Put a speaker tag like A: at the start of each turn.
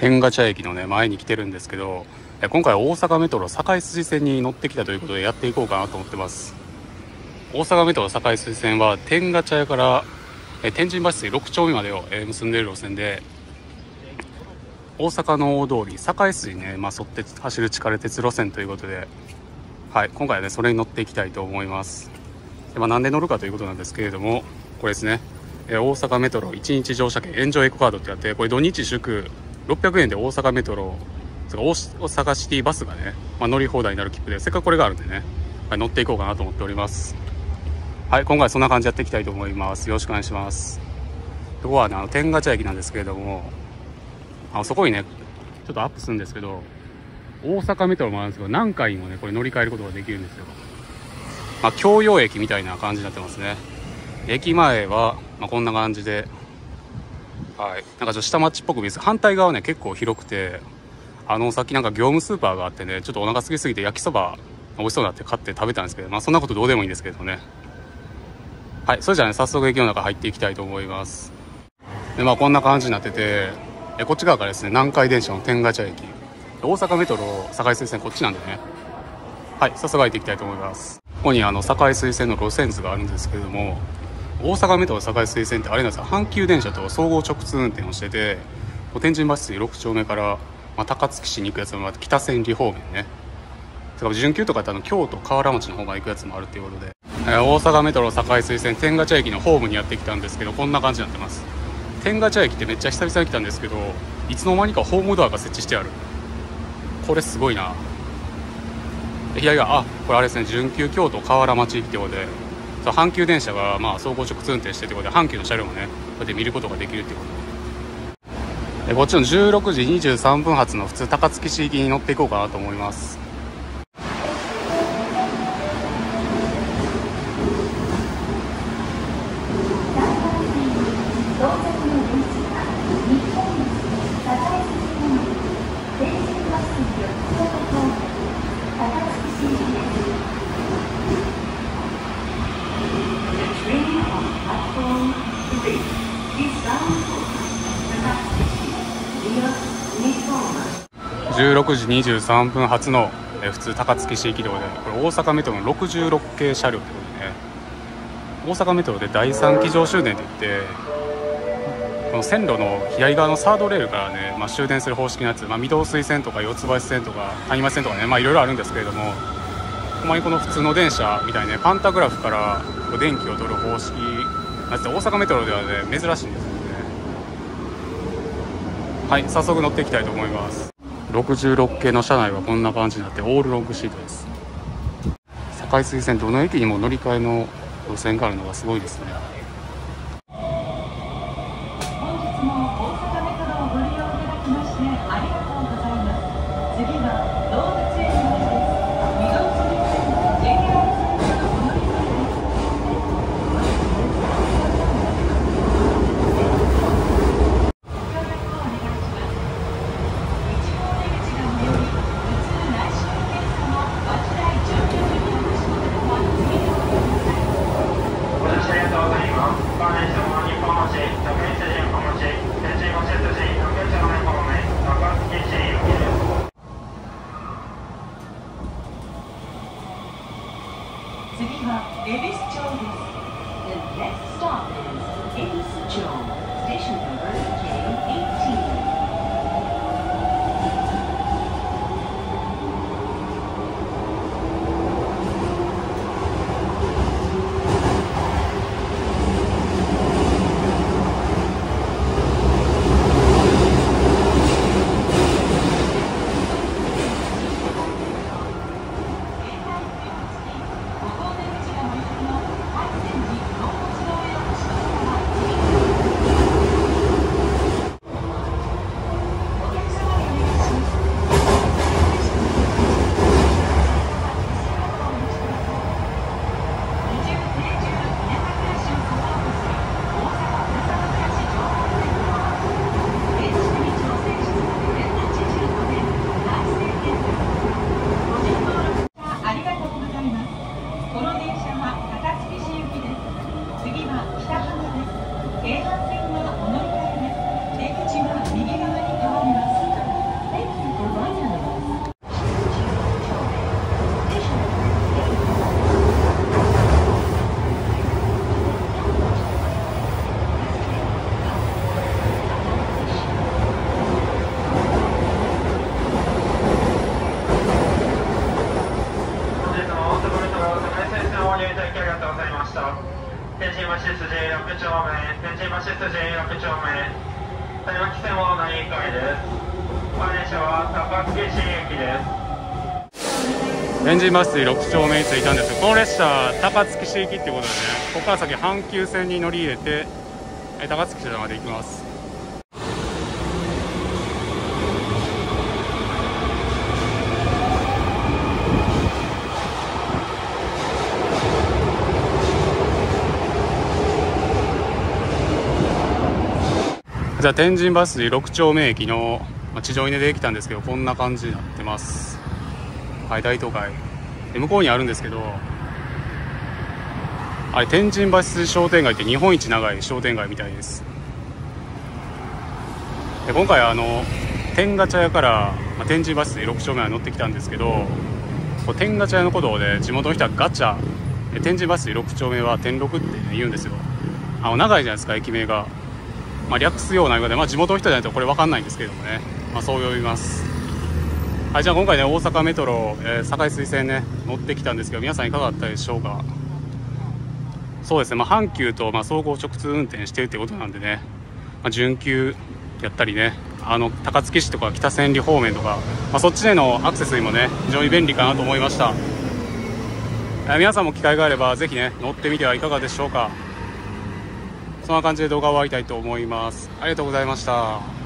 A: 天下茶駅のね前に来てるんですけど今回大阪メトロ堺筋線に乗ってきたということでやっていこうかなと思ってます。大阪メトロ堺筋線は天下茶屋から天神橋筋6丁目までを結んでいる路線で大阪の大通り堺筋ね、まあ、沿って走る地下鉄路線ということで、はい、今回はねそれに乗っていきたいと思います。で、まあ、なんで乗るかということなんですけれどもこれですね大阪メトロ1日乗車券エンジョイエコカードってやってこれ土日祝600円で大阪メトロ大阪シティバスがね、まあ、乗り放題になる切符でせっかくこれがあるんでね、はい、乗っていこうかなと思っております。はい今回そんな感じでやっていきたいと思います。よろしくお願いします。ここはねあの天下茶駅なんですけれどもあそこにねちょっとアップするんですけど大阪メトロもあるんですけど何回もねこれ乗り換えることができるんですよ。まあ共用駅みたいな感じになってますね。駅前は、まあ、こんな感じではい、なんかちょっと下町っぽく見えす反対側ね結構広くてあのさっきなんか業務スーパーがあってねちょっとお腹空きすぎて焼きそば美味しそうだって買って食べたんですけどまあそんなことどうでもいいんですけどね。はいそれじゃあね早速駅の中入っていきたいと思います。でまあこんな感じになっててえこっち側からですね南海電車の天下茶駅。大阪メトロ堺水線こっちなんでね。はい早速入っていきたいと思います。ここにあの堺水線の路線図があるんですけれども大阪メトロ堺水線ってあれなんですよ。阪急電車と総合直通運転をしてて天神橋筋6丁目から、まあ、高槻市に行くやつもあって北千里方面ね。準急とかってあの京都河原町の方が行くやつもあるっていうことで、えー、大阪メトロ堺水線天下茶駅のホームにやってきたんですけどこんな感じになってます。天下茶駅ってめっちゃ久々に来たんですけどいつの間にかホームドアが設置してある。これすごいな。いやいやあこれあれですね。準急京都河原町行ってことでそう阪急電車がまあ走行直通運転してということで阪急の車両もねこうやって見ることができるっていうことで。こっちの16時23分発の普通高槻市行きに乗っていこうかなと思います。16時23分発の、え普通高槻市行きでこれ大阪メトロの66系車両ってことでね。大阪メトロで第3機場終電って言ってこの線路の左側のサードレールからね、まあ、終電する方式のやつ、まあ、御堂水線とか四ツ橋線とか谷町線とかねまあいろいろあるんですけれどもほんまにこの普通の電車みたいにねパンタグラフから電気を取る方式大阪メトロではね珍しいんですよね。はい早速乗っていきたいと思います。66系の車内はこんな感じになってオールロングシートです。堺水線どの駅にも乗り換えの路線があるのがすごいですね。Ellis Jones.
B: 天神橋筋6丁目天神橋筋6丁目谷巻線を内回ですマネ車は高槻市駅です
A: 天神橋筋6丁目。に着いたんですこの列車高槻市行きっていうことでねここから先阪急線に乗り入れて高槻市まで行きますじゃ天神バス6丁目駅のまあ地上に出てきたんですけどこんな感じになってます。はい大東海で向こうにあるんですけどあれ天神橋筋商店街って日本一長い商店街みたいです。で今回あの天下茶屋から、まあ、天神橋筋6丁目まで乗ってきたんですけど天下茶屋のことを地元の人はガチャ。天神橋筋6丁目は天六って、言うんですよ。あの長いじゃないですか駅名が。まあ、略すような言うで、まあ、地元の人じゃないとこれ分かんないんですけれどもね、まあ、そう呼びます。はいじゃあ今回ね大阪メトロ、えー、堺水線ね乗ってきたんですけど皆さんいかがだったでしょうか？そうですね、まあ、阪急とまあ総合直通運転してるってことなんでね、まあ、準急やったりね。あの高槻市とか北千里方面とか、まあ、そっちでのアクセスにもね非常に便利かなと思いました、え皆さんも機会があればぜひね乗ってみてはいかがでしょうか？そんな感じで動画を終わりたいと思います。ありがとうございました。